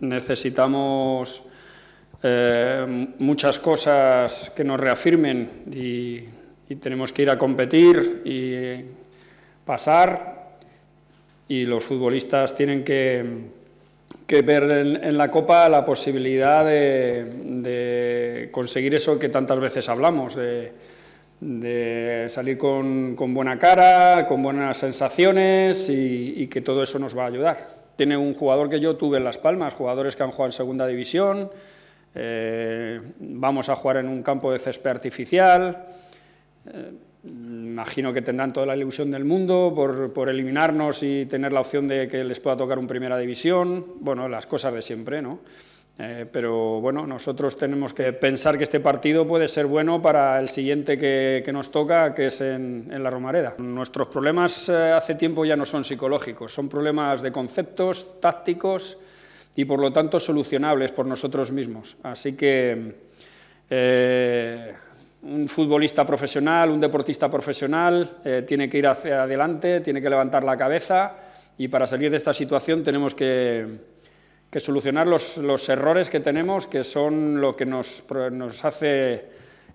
Necesitamos eh, muchas cosas que nos reafirmen y, tenemos que ir a competir y pasar y los futbolistas tienen que, ver en, la Copa la posibilidad de, conseguir eso que tantas veces hablamos, de, salir con, buena cara, con buenas sensaciones y que todo eso nos va a ayudar. Tiene un jugador que yo tuve en Las Palmas, jugadores que han jugado en segunda división, eh, vamos a jugar en un campo de césped artificial, eh, imagino que tendrán toda la ilusión del mundo por, eliminarnos y tener la opción de que les pueda tocar un primera división, bueno, las cosas de siempre, ¿no? Eh, pero bueno, nosotros tenemos que pensar que este partido puede ser bueno para el siguiente que, nos toca, que es en, la Romareda. Nuestros problemas eh, hace tiempo ya no son psicológicos, son problemas de conceptos, tácticos y por lo tanto solucionables por nosotros mismos. Así que eh, un futbolista profesional, un deportista profesional tiene que ir hacia adelante, tiene que levantar la cabeza y para salir de esta situación tenemos que que solucionar los, errores que tenemos, que son lo que nos, nos hace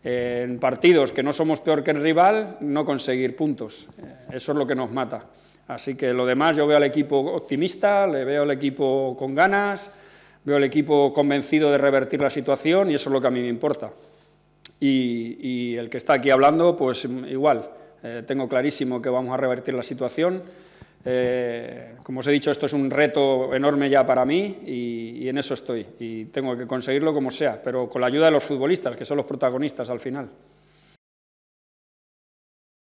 eh, en partidos que no somos peor que el rival, no conseguir puntos. Eh, eso es lo que nos mata. Así que lo demás, yo veo al equipo optimista, le veo al equipo con ganas, veo al equipo convencido de revertir la situación y eso es lo que a mí me importa. Y, el que está aquí hablando, pues igual, eh, tengo clarísimo que vamos a revertir la situación eh, como os he dicho, esto es un reto enorme ya para mí y, y, en eso estoy. Y tengo que conseguirlo como sea, pero con la ayuda de los futbolistas, que son los protagonistas al final.